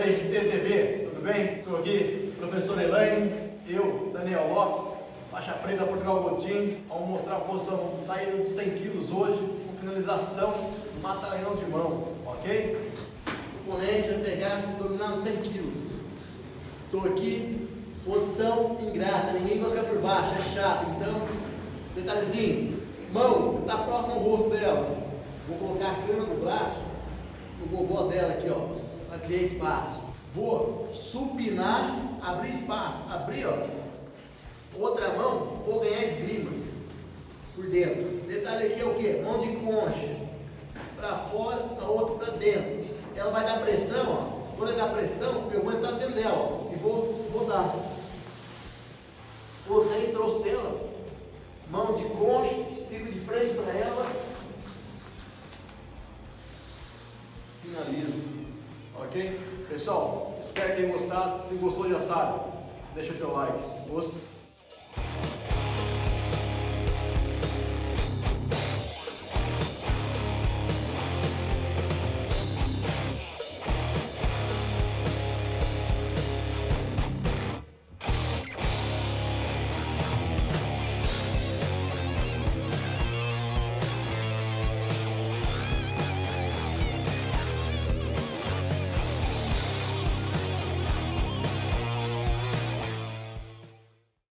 da IGTTV, tudo bem? Estou aqui, professora Elaine, eu, Daniel Lopes, faixa preta Portugal Godin. Vamos mostrar a posição saída dos 100 quilos hoje, com finalização batalhão mata-leão de mão, ok? O oponente vai pegar, dominar os 100 quilos. Estou aqui, posição ingrata, ninguém gosta por baixo, é chato. Então, detalhezinho, mão, tá próximo ao rosto dela. Vou colocar a câmera no braço, no bobó dela aqui, ó para criar espaço. Vou supinar, abrir espaço, abrir, ó. Outra mão, vou ganhar esgrima por dentro. Detalhe aqui é o que? Mão de concha. Para fora, a outra para dentro. Ela vai dar pressão, ó. Quando ela dar pressão, eu vou entrar dentro dela, ó, e vou, vou dar. Usei, trouxe ela, mão de concha, fico de frente para ela. Finalizo. Ok? Pessoal, espero que tenham gostado. Se gostou, já sabe. Deixa teu like. Os